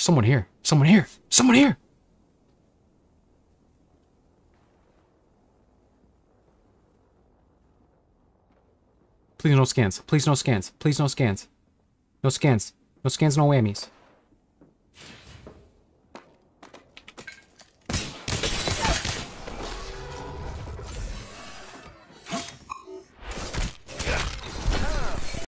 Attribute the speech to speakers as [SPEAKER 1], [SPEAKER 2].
[SPEAKER 1] Someone here. Someone here. Someone here. Please no scans. Please no scans. Please no scans. No scans. No scans, no whammies.